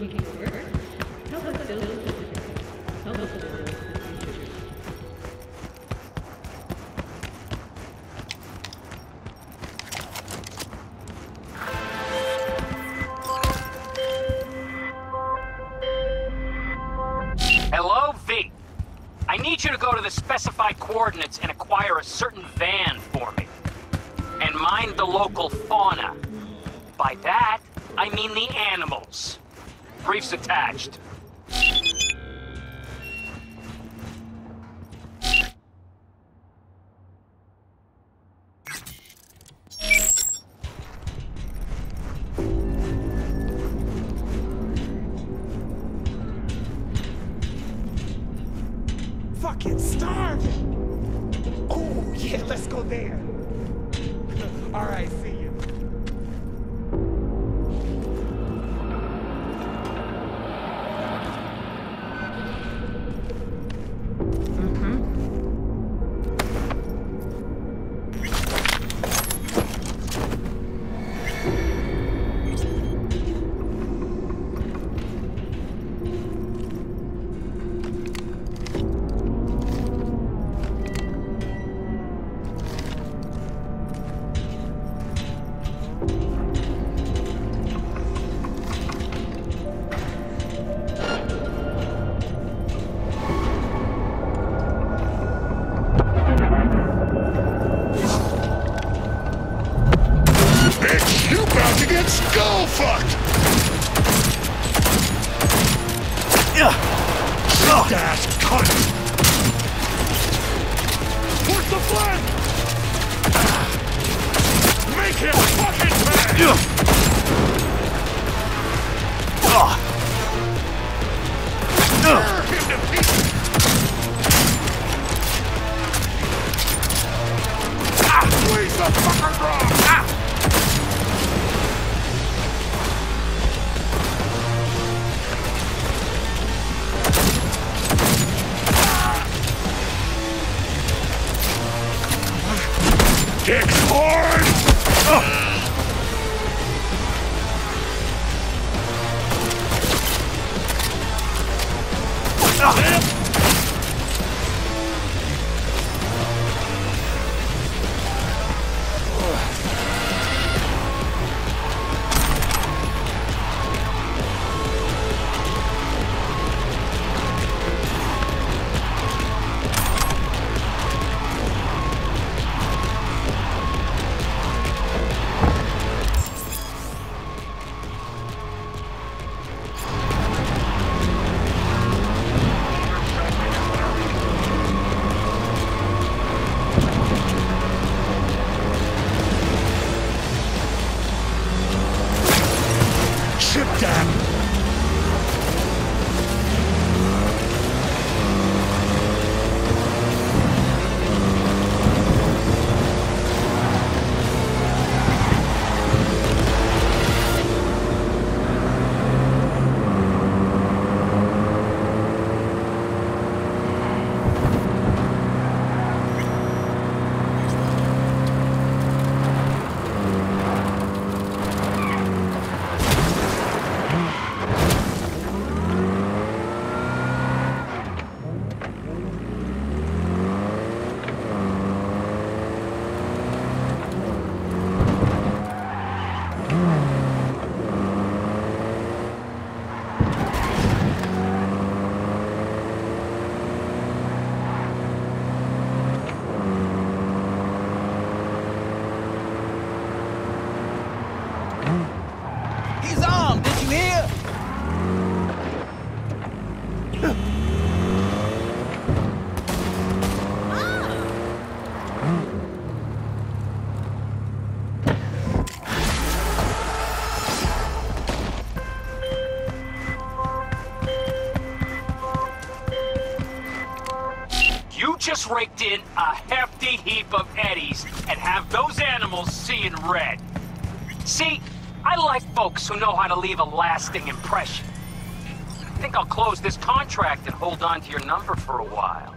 taking Hello, V. I need you to go to the specified coordinates and acquire a certain van for me. And mind the local fauna. By that, I mean the animals. Briefs attached. Fucking starving. Oh, yeah, let's go there. All right, see Ass cunt! Towards the flank! Make him fucking mad! Dick's horn! Ship down! He's armed, did you hear? You just raked in a hefty heap of eddies and have those animals seeing red. See, I like folks who know how to leave a lasting impression. I think I'll close this contract and hold on to your number for a while.